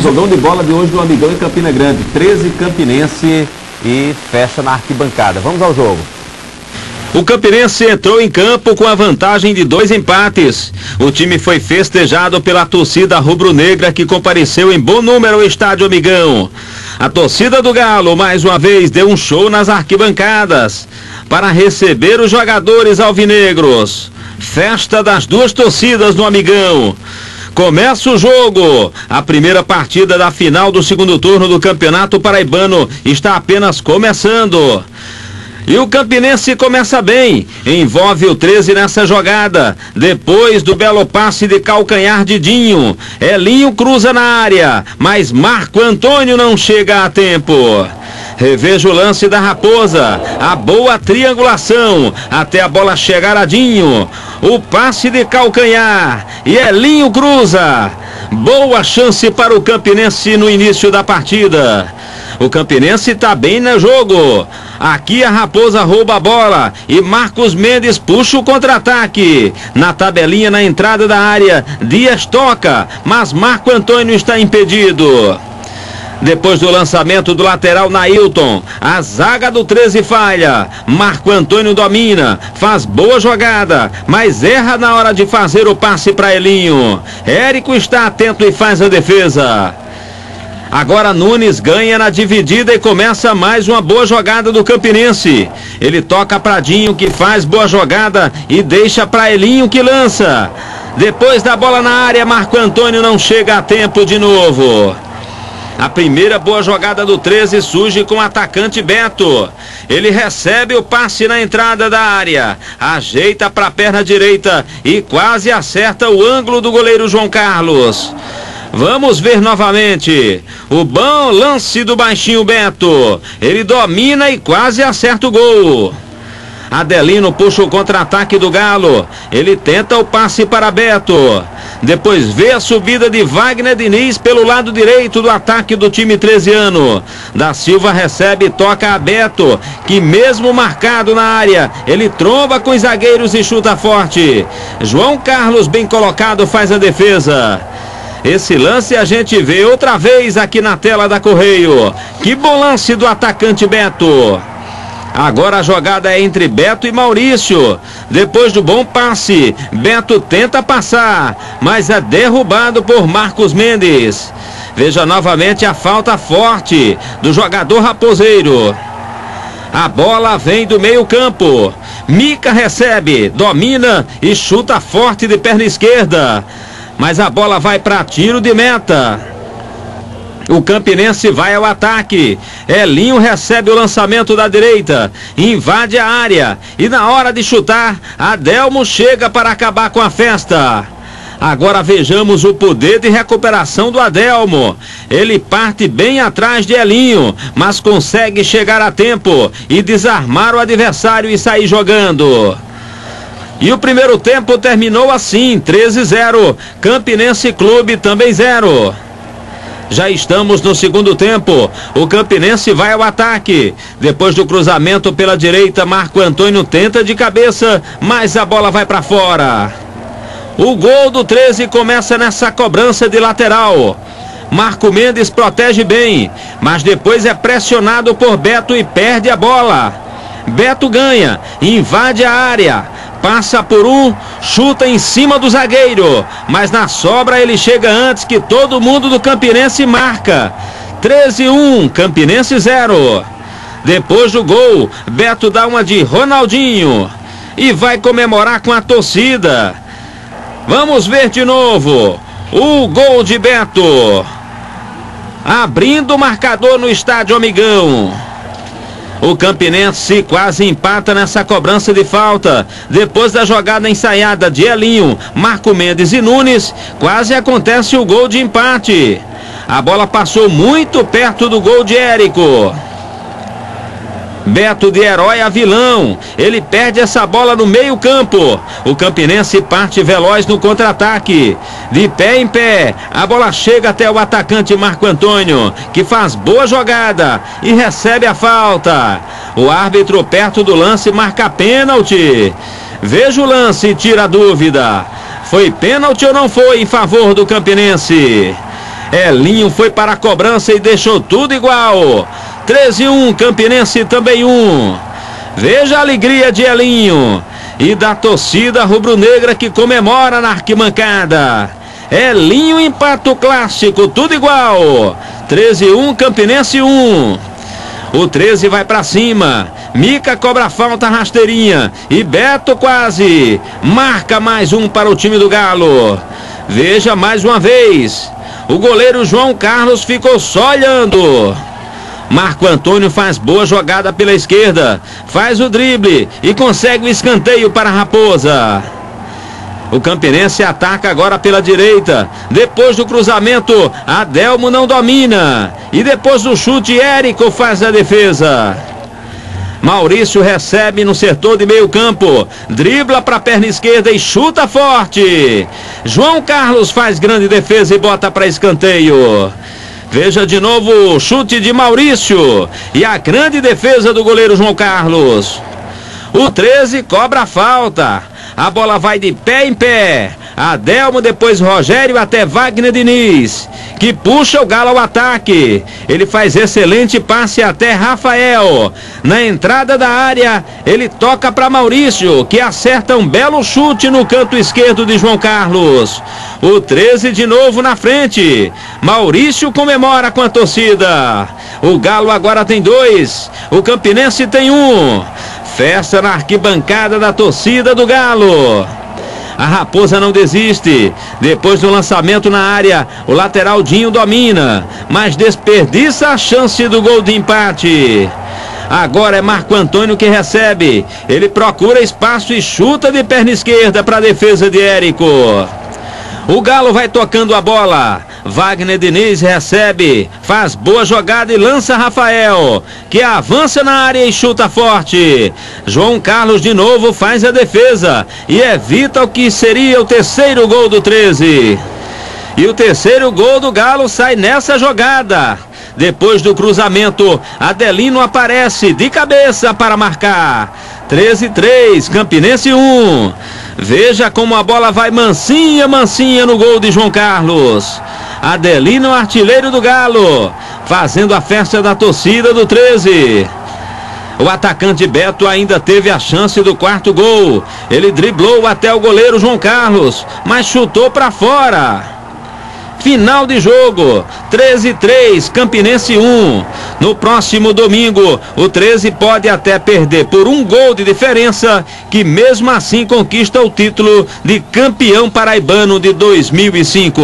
Jogão de bola de hoje do Amigão em Campina Grande. 13 Campinense e fecha na arquibancada. Vamos ao jogo. O Campinense entrou em campo com a vantagem de dois empates. O time foi festejado pela torcida rubro-negra que compareceu em bom número ao estádio Amigão. A torcida do Galo mais uma vez deu um show nas arquibancadas para receber os jogadores alvinegros. Festa das duas torcidas no Amigão. Começa o jogo. A primeira partida da final do segundo turno do Campeonato Paraibano está apenas começando. E o Campinense começa bem, envolve o 13 nessa jogada. Depois do belo passe de calcanhar de Dinho, Elinho cruza na área, mas Marco Antônio não chega a tempo. Reveja o lance da Raposa, a boa triangulação, até a bola chegar a Dinho. O passe de calcanhar, e Elinho cruza. Boa chance para o Campinense no início da partida. O Campinense está bem no jogo. Aqui a Raposa rouba a bola e Marcos Mendes puxa o contra-ataque. Na tabelinha na entrada da área, Dias toca, mas Marco Antônio está impedido. Depois do lançamento do lateral Nailton, a zaga do 13 falha. Marco Antônio domina, faz boa jogada, mas erra na hora de fazer o passe para Elinho. Érico está atento e faz a defesa. Agora Nunes ganha na dividida e começa mais uma boa jogada do Campinense. Ele toca Pradinho que faz boa jogada e deixa para Elinho que lança. Depois da bola na área, Marco Antônio não chega a tempo de novo. A primeira boa jogada do 13 surge com o atacante Beto. Ele recebe o passe na entrada da área, ajeita para a perna direita e quase acerta o ângulo do goleiro João Carlos. Vamos ver novamente. O bom lance do baixinho Beto. Ele domina e quase acerta o gol. Adelino puxa o contra-ataque do Galo. Ele tenta o passe para Beto. Depois vê a subida de Wagner Diniz pelo lado direito do ataque do time 13 ano. Da Silva recebe e toca a Beto, que mesmo marcado na área, ele tromba com os zagueiros e chuta forte. João Carlos, bem colocado, faz a defesa. Esse lance a gente vê outra vez aqui na tela da Correio. Que bom lance do atacante Beto. Agora a jogada é entre Beto e Maurício. Depois do bom passe, Beto tenta passar, mas é derrubado por Marcos Mendes. Veja novamente a falta forte do jogador raposeiro. A bola vem do meio-campo. Mica recebe, domina e chuta forte de perna esquerda mas a bola vai para tiro de meta. O Campinense vai ao ataque. Elinho recebe o lançamento da direita, invade a área e na hora de chutar, Adelmo chega para acabar com a festa. Agora vejamos o poder de recuperação do Adelmo. Ele parte bem atrás de Elinho, mas consegue chegar a tempo e desarmar o adversário e sair jogando. E o primeiro tempo terminou assim, 13-0. Campinense Clube também 0. Já estamos no segundo tempo. O Campinense vai ao ataque. Depois do cruzamento pela direita, Marco Antônio tenta de cabeça, mas a bola vai para fora. O gol do 13 começa nessa cobrança de lateral. Marco Mendes protege bem, mas depois é pressionado por Beto e perde a bola. Beto ganha, invade a área passa por um, chuta em cima do zagueiro, mas na sobra ele chega antes que todo mundo do Campinense marca. 13-1, Campinense 0. Depois do gol, Beto dá uma de Ronaldinho e vai comemorar com a torcida. Vamos ver de novo o gol de Beto. Abrindo o marcador no estádio Amigão. O Campinense quase empata nessa cobrança de falta. Depois da jogada ensaiada de Elinho, Marco Mendes e Nunes, quase acontece o gol de empate. A bola passou muito perto do gol de Érico. Beto de herói a vilão. Ele perde essa bola no meio-campo. O Campinense parte veloz no contra-ataque. De pé em pé, a bola chega até o atacante Marco Antônio, que faz boa jogada e recebe a falta. O árbitro perto do lance marca pênalti. Veja o lance e tira a dúvida. Foi pênalti ou não foi em favor do Campinense? Elinho foi para a cobrança e deixou tudo igual. 13 1, Campinense também 1. Veja a alegria de Elinho e da torcida rubro-negra que comemora na arquibancada. Elinho empata o clássico, tudo igual. 13 1, Campinense 1. O 13 vai para cima. Mica cobra falta rasteirinha. E Beto quase. Marca mais um para o time do Galo. Veja mais uma vez. O goleiro João Carlos ficou só olhando. Marco Antônio faz boa jogada pela esquerda. Faz o drible e consegue o escanteio para a Raposa. O Campinense ataca agora pela direita. Depois do cruzamento, Adelmo não domina. E depois do chute, Érico faz a defesa. Maurício recebe no setor de meio campo, dribla para a perna esquerda e chuta forte. João Carlos faz grande defesa e bota para escanteio. Veja de novo o chute de Maurício e a grande defesa do goleiro João Carlos. O 13 cobra a falta. A bola vai de pé em pé. Adelmo, depois Rogério até Wagner Diniz, que puxa o Galo ao ataque. Ele faz excelente passe até Rafael. Na entrada da área, ele toca para Maurício, que acerta um belo chute no canto esquerdo de João Carlos. O 13 de novo na frente. Maurício comemora com a torcida. O Galo agora tem dois. O Campinense tem um. Festa na arquibancada da torcida do Galo. A Raposa não desiste. Depois do lançamento na área, o lateral Dinho domina, mas desperdiça a chance do gol de empate. Agora é Marco Antônio que recebe. Ele procura espaço e chuta de perna esquerda para a defesa de Érico. O Galo vai tocando a bola. Wagner Diniz recebe, faz boa jogada e lança Rafael, que avança na área e chuta forte. João Carlos de novo faz a defesa e evita o que seria o terceiro gol do 13. E o terceiro gol do Galo sai nessa jogada. Depois do cruzamento, Adelino aparece de cabeça para marcar. 13-3, Campinense 1. Veja como a bola vai mansinha, mansinha no gol de João Carlos. Adelino, artilheiro do Galo, fazendo a festa da torcida do 13. O atacante Beto ainda teve a chance do quarto gol. Ele driblou até o goleiro João Carlos, mas chutou para fora. Final de jogo, 13-3, Campinense 1. No próximo domingo, o 13 pode até perder por um gol de diferença, que mesmo assim conquista o título de campeão paraibano de 2005.